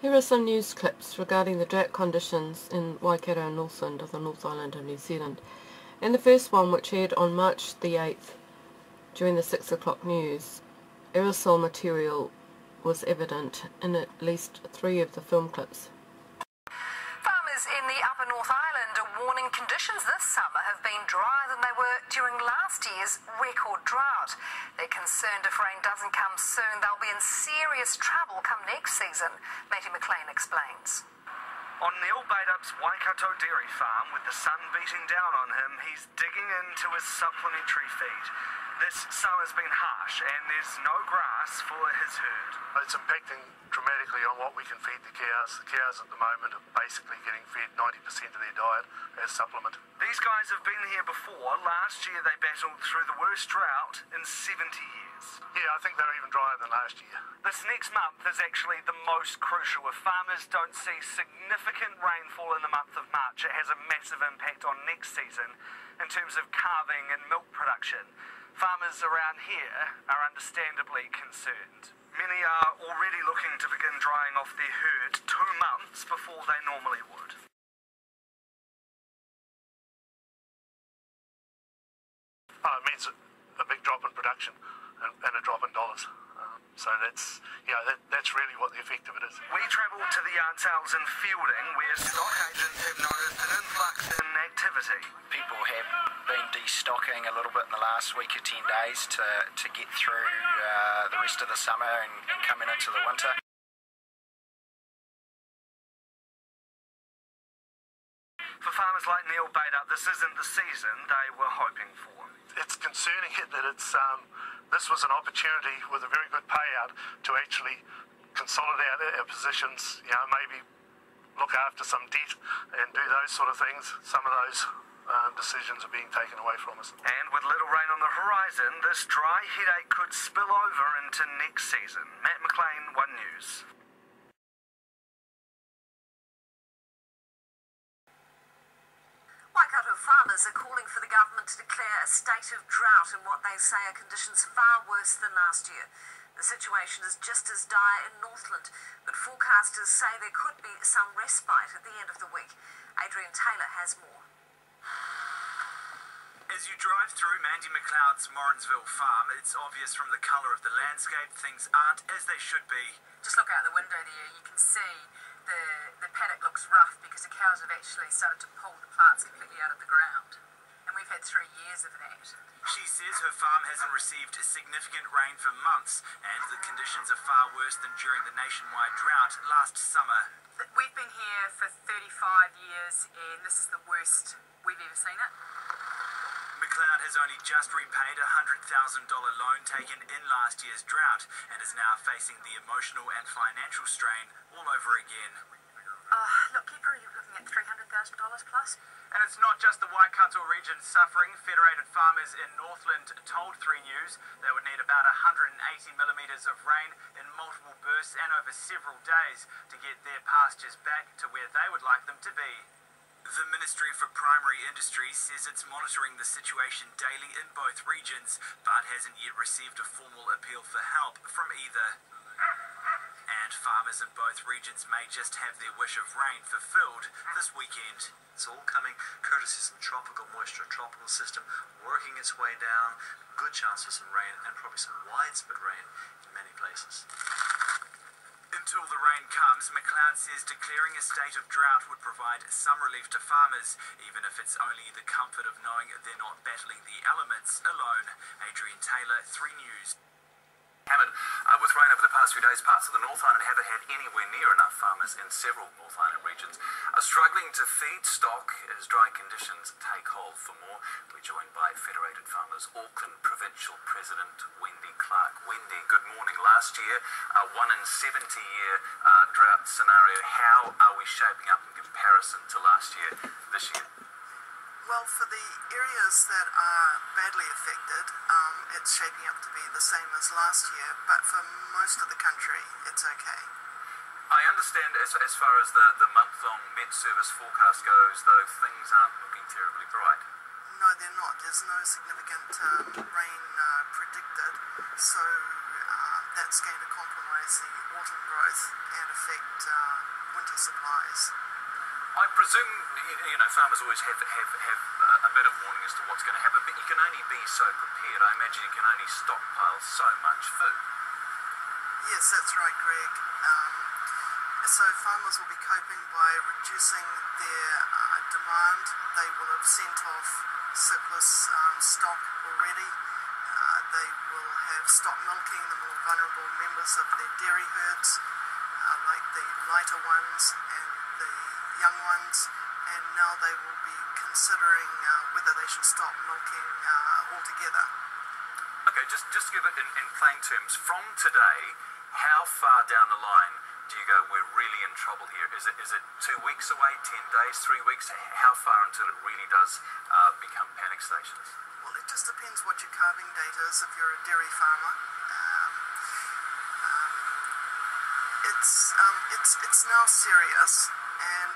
Here are some news clips regarding the drought conditions in Waikato and Northland of the North Island of New Zealand. In the first one, which aired on March the 8th during the 6 o'clock news, aerosol material was evident in at least three of the film clips. Farmers in the Upper North Island are warning conditions this summer have been drier than they were during last year's record drought. They're concerned if rain doesn't come soon, they'll be in serious trouble come next season. Matty McLean explains. On Neil Bateup's Waikato dairy farm, with the sun beating down on him, he's digging into his supplementary feed. This summer's been harsh and there's no grass for his herd. It's impacting dramatically on what we can feed the cows. The cows at the moment are basically getting fed 90% of their diet as supplement. These guys have been here before. Last year they battled through the worst drought in 70 years. Yeah, I think they're even drier than last year. This next month is actually the most crucial. If farmers don't see significant rainfall in the month of March, it has a massive impact on next season in terms of calving and milk production farmers around here are understandably concerned. Many are already looking to begin drying off their herd two months before they normally would. Oh, it means a, big drop in production and, and a drop in dollars. Um, so that's yeah, that, that's really what the effect of it is. We travelled to the yard sales in Feilding where stock agents have noticed an influx in activity. People have been destocking a little bit in the last week or 10 days to, to get through uh, the rest of the summer and, and coming into the winter. For farmers like Neil Bader, this isn't the season they were hoping for. It's concerning that it's um, this was an opportunity with a very good payout to actually consolidate our positions. You know, maybe look after some debt and do those sort of things. Some of those uh, decisions are being taken away from us. And with little rain on the horizon, this dry headache could spill over into next season. Matt McLean, One News. Waikato farmers are calling for the government to declare a state of drought in what they say are conditions far worse than last year. The situation is just as dire in Northland, but forecasters say there could be some respite at the end of the week. Adrian Taylor has more. As you drive through Mandy McLeod's Morrinsville farm, it's obvious from the colour of the landscape things aren't as they should be. Just look out the window there, you can see the, the paddock looks rough because the cows have actually started to pull the plants completely out of the ground. And we've had three years of that. She says her farm hasn't received significant rain for months, and the conditions are far worse than during the nationwide drought last summer. We've been here for 35 years, and this is the worst we've ever seen it. McLeod has only just repaid a $100,000 loan taken in last year's drought and is now facing the emotional and financial strain all over again. Uh, look, Keeper, you're looking at $300,000 plus. And it's not just the Waikato region suffering. Federated farmers in Northland told 3 News they would need about 180 millimetres of rain in multiple bursts and over several days to get their pastures back to where they would like them to be. The Ministry for Primary Industries says it's monitoring the situation daily in both regions, but hasn't yet received a formal appeal for help from either. And farmers in both regions may just have their wish of rain fulfilled this weekend. It's all coming courtesy of some tropical moisture, tropical system working its way down, good chance for some rain and probably some widespread rain in many places. Until the rain comes, McLeod says declaring a state of drought would provide some relief to farmers, even if it's only the comfort of knowing they're not battling the elements alone. Adrian Taylor, 3 News hammered uh, with rain over the past few days. Parts of the North Island haven't had anywhere near enough farmers in several North Island regions are struggling to feed stock as dry conditions take hold. For more, we're joined by Federated Farmers Auckland Provincial President Wendy Clark. Wendy, good morning. Last year, a one in 70 year uh, drought scenario. How are we shaping up in comparison to last year this year? Well, for the areas that are badly affected, um, it's shaping up to be the same as last year, but for most of the country, it's okay. I understand as, as far as the, the month-long Met Service forecast goes, though, things aren't looking terribly bright. No, they're not. There's no significant um, rain uh, predicted, so uh, that's going to compromise the autumn growth and affect uh, winter supplies. I presume you know farmers always have have have uh, a bit of warning as to what's going to happen, but you can only be so prepared. I imagine you can only stockpile so much food. Yes, that's right, Greg. Um, so farmers will be coping by reducing their uh, demand. They will have sent off surplus um, stock already. Uh, they will have stopped milking the more vulnerable members of their dairy herds, uh, like the lighter ones and young ones, and now they will be considering uh, whether they should stop milking uh, altogether. Okay, just just give it in, in plain terms. From today, how far down the line do you go? We're really in trouble here. Is it is it two weeks away, ten days, three weeks? How far until it really does uh, become panic stations? Well, it just depends what your calving date is if you're a dairy farmer. Um, um, it's um, it's it's now serious,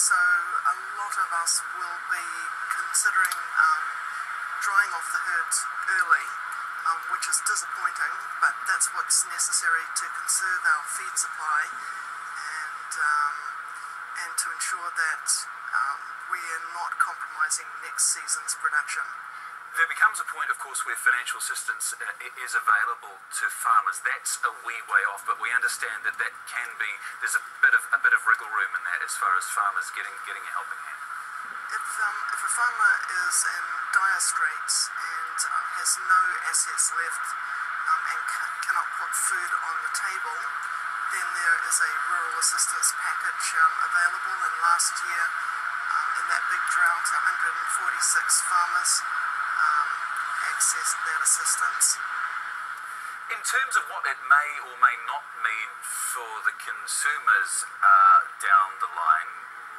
so a lot of us will be considering um, drying off the herds early, um, which is disappointing, but that's what's necessary to conserve our feed supply and um, and to ensure that um, we are not compromising next season's production. There becomes a point, of course, where financial assistance uh, is available to farmers. That's a wee way off, but we understand that that can be. There's a bit of a bit of wriggle room in that as far as farmers getting getting a helping hand. If, um, if a farmer is in dire straits and um, has no assets left um, and ca- cannot put food on the table, then there is a rural assistance package um, available. And last year, um, in that big drought, 146 farmers accessed that assistance. In terms of what it may or may not mean for the consumers uh, down the line,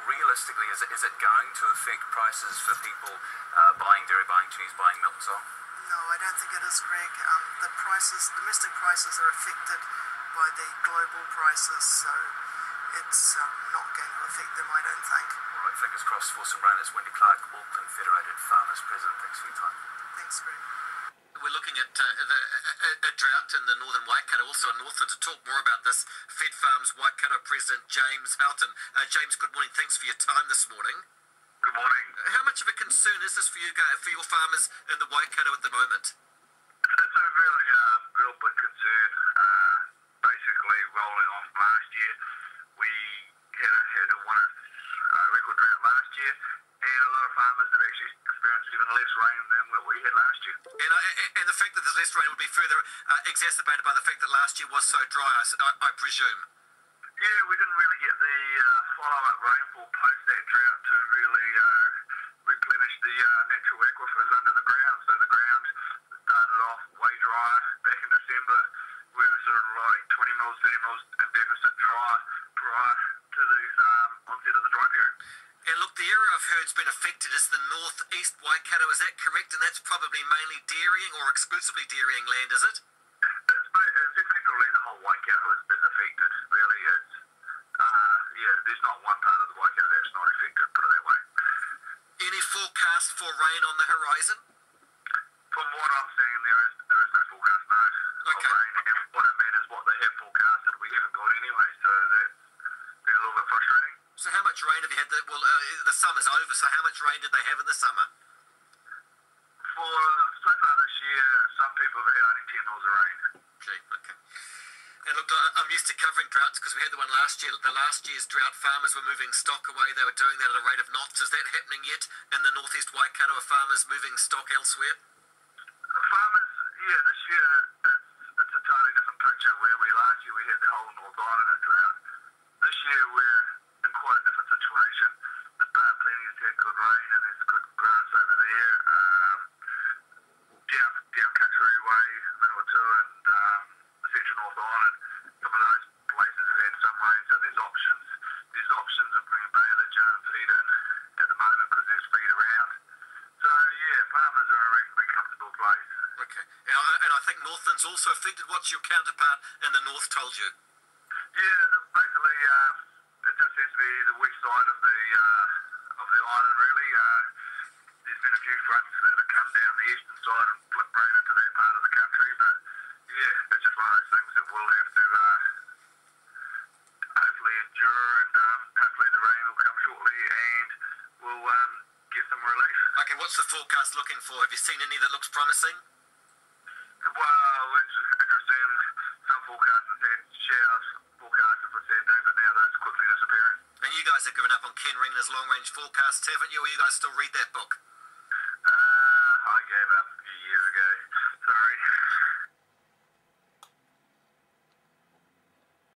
realistically, is it, is it going to affect prices for people uh, buying dairy, buying cheese, buying milk, so on? No, I don't think it is, Greg. Um, the prices, domestic prices, are affected by the global prices, so it's um, not going to affect them, I don't think. All right, fingers crossed for some rain. It's Wendy Clark, Auckland Federated Farmers President. Thanks for your time. Thanks, Greg. We're looking at uh, the, a, a drought in the northern Waikato, also in Northland. To talk more about this, Fed Farms Waikato President James Houghton. Uh, James, good morning. Thanks for your time this morning. Good morning. Uh, How much of a concern is this for you guys, for your farmers in the Waikato at the moment? It's a really uh, real big concern. Uh, basically, rolling off last year, we had a, had a one uh, record drought last year, and a lot of farmers have actually even less rain than what we had last year. And, uh, and the fact that there's less rain would be further uh, exacerbated by the fact that last year was so dry, I presume. Yeah, we didn't really get the uh, follow-up rainfall post that drought to really uh, replenish the uh, natural aquifers under the ground. So the ground started off way dry back in December. We were sort of like 20 mils, 30 mils in deficit dry prior to the um, onset of the dry period. And look, the area of herds been affected is the northeast Waikato. Is that correct? And that's probably mainly dairying or exclusively dairying land, is it? It's, it's effectively the whole Waikato is, is affected, really. It's, uh, yeah, there's not one part of the Waikato that's not affected, put it that way. Any forecast for rain on the horizon? From what I'm seeing, there is there is no forecast now Okay. of rain. And what I mean is what they have forecasted, we haven't got anyway. So that's been a little bit frustrating. So how much rain have you had? The, well, uh, the summer's over, so how much rain did they have in the summer? For uh, so far this year, some people have had only 10 mils of rain. Gee, okay. And look, I'm used to covering droughts because we had the one last year. The last year's drought, farmers were moving stock away. They were doing that at a rate of knots. Is that happening yet in the northeast Waikato? Are farmers moving stock elsewhere? Farmers, yeah, this year it's, it's a totally different picture. Where we last year we had the whole North Island drought. This year we're in quite a different situation. The Bar Plenty has had good rain and there's good grass over there. Um, down down country way, Manawatu and um, the central North Island, some of those places have had some rain, so there's options. There's options of bringing baleage in and feed in at the moment because there's feed around. So yeah, farmers are a reasonably comfortable place. Okay. And I, and I think Northland's also affected. What's your counterpart in the north told you? Yeah, the, basically, uh, it just seems to be the west side of the uh, of the island. Really, uh, there's been a few fronts that have come down the eastern side and flipped rain into that part of the country. But yeah, it's just one of those things that we'll have to uh, um, get some relief. Okay, what's the forecast looking for? Have you seen any that looks promising? Well, it's interesting. Some forecasters had showers forecasted for Saturday, but now those quickly disappearing. And you guys have given up on Ken Ringner's long range forecasts, haven't you? Or you guys still read that book?